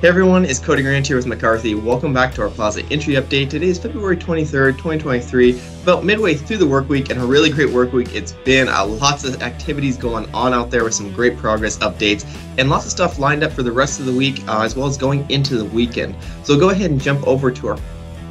Hey everyone, it's Cody Grant here with McCarthy. Welcome back to our Plaza Entry Update. Today is February 23rd, 2023, about midway through the work week and a really great work week. It's been uh, lots of activities going on out there with some great progress updates and lots of stuff lined up for the rest of the week uh, as well as going into the weekend. So go ahead and jump over to our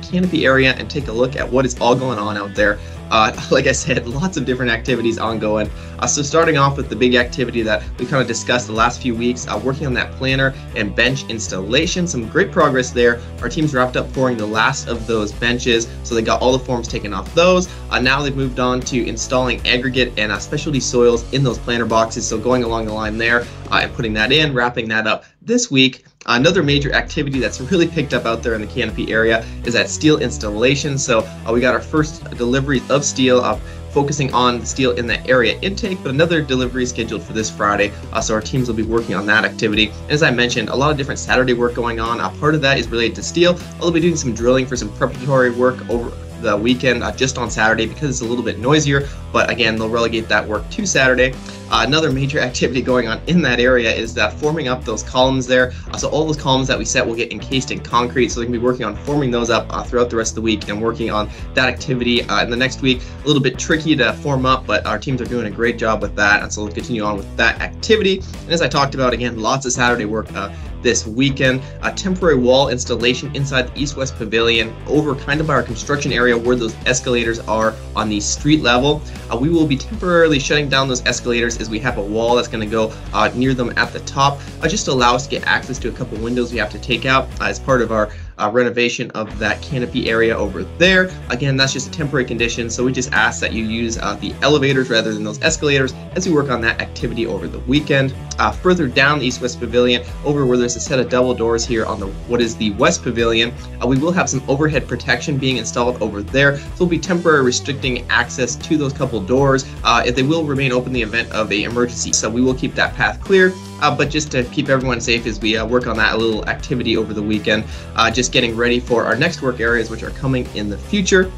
canopy area and take a look at what is all going on out there. Uh, like I said, lots of different activities ongoing. Uh, so starting off with the big activity that we kind of discussed the last few weeks, uh, working on that planter and bench installation. Some great progress there. Our team's wrapped up pouring the last of those benches, so they got all the forms taken off those. Uh, now they've moved on to installing aggregate and uh, specialty soils in those planter boxes. So going along the line there uh, and putting that in, wrapping that up this week. Another major activity that's really picked up out there in the canopy area is that steel installation. So uh, we got our first delivery of steel, uh, focusing on steel in the area intake, but another delivery scheduled for this Friday. Uh, so our teams will be working on that activity. As I mentioned, a lot of different Saturday work going on. Uh, part of that is related to steel. I'll be doing some drilling for some preparatory work over the weekend uh, just on Saturday because it's a little bit noisier. But again, they'll relegate that work to Saturday. Uh, another major activity going on in that area is that forming up those columns there. Uh, so all those columns that we set will get encased in concrete. So they can be working on forming those up uh, throughout the rest of the week and working on that activity uh, in the next week. A little bit tricky to form up, but our teams are doing a great job with that. And so we'll continue on with that activity. And as I talked about, again, lots of Saturday work uh, this weekend. A temporary wall installation inside the east-west pavilion over kind of by our construction area where those escalators are on the street level. Uh, we will be temporarily shutting down those escalators as we have a wall that's going to go uh, near them at the top, uh, just to allow us to get access to a couple windows we have to take out uh, as part of our uh, renovation of that canopy area over there. Again, that's just a temporary condition, so we just ask that you use uh, the elevators rather than those escalators as we work on that activity over the weekend. Uh, further down the East-West Pavilion, over where there's a set of double doors here on the what is the West Pavilion, uh, we will have some overhead protection being installed over there. So we'll be temporarily restricting access to those couple doors. Uh, if they will remain open in the event of a emergency, so we will keep that path clear. Uh, but just to keep everyone safe as we uh, work on that little activity over the weekend, uh, just getting ready for our next work areas, which are coming in the future.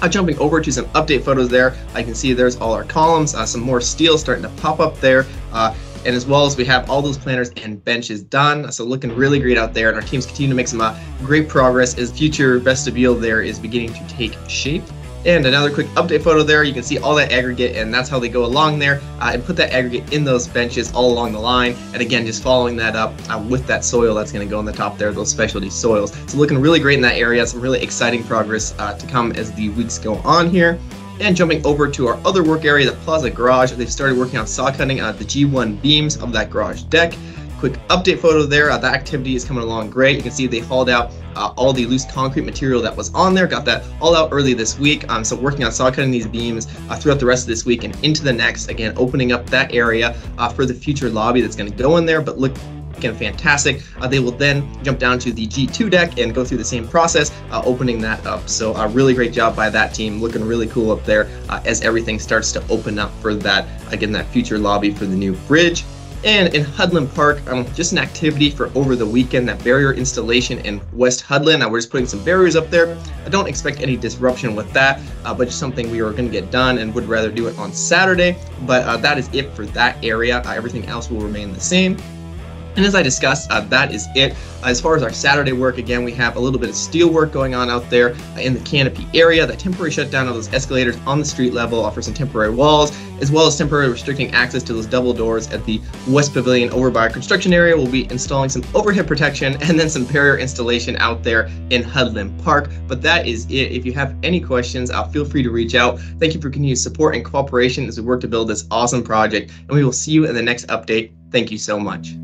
Uh, jumping over to some update photos there, I can see there's all our columns, uh, some more steel starting to pop up there. Uh, and as well as we have all those planters and benches done. So looking really great out there and our teams continue to make some great progress as future vestibule there is beginning to take shape. And another quick update photo there, you can see all that aggregate and that's how they go along there uh, and put that aggregate in those benches all along the line. And again, just following that up uh, with that soil that's gonna go on the top there, those specialty soils. So looking really great in that area, some really exciting progress uh, to come as the weeks go on here. And jumping over to our other work area, the Plaza Garage, they've started working on saw cutting uh, the G1 beams of that garage deck quick update photo there. Uh, that activity is coming along great. You can see they hauled out uh, all the loose concrete material that was on there. Got that all out early this week. Um, so working on saw cutting these beams uh, throughout the rest of this week and into the next. Again, opening up that area uh, for the future lobby that's going to go in there. But look looking fantastic. Uh, they will then jump down to the G2 deck and go through the same process, uh, opening that up. So a really great job by that team, looking really cool up there uh, as everything starts to open up for that, again, that future lobby for the new bridge. And in Hudlin Park, um, just an activity for over the weekend, that barrier installation in West Hudlin. Uh, we're just putting some barriers up there. I don't expect any disruption with that, uh, but just something we are going to get done and would rather do it on Saturday. But uh, that is it for that area. Uh, everything else will remain the same. And as I discussed, uh, that is it. As far as our Saturday work, again, we have a little bit of steel work going on out there uh, in the canopy area, the temporary shutdown of those escalators on the street level, offers some temporary walls, as well as temporarily restricting access to those double doors at the West Pavilion over by our construction area. We'll be installing some overhead protection and then some barrier installation out there in Hudlin Park. But that is it. If you have any questions, uh, feel free to reach out. Thank you for continued support and cooperation as we work to build this awesome project, and we will see you in the next update. Thank you so much.